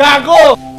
Gago!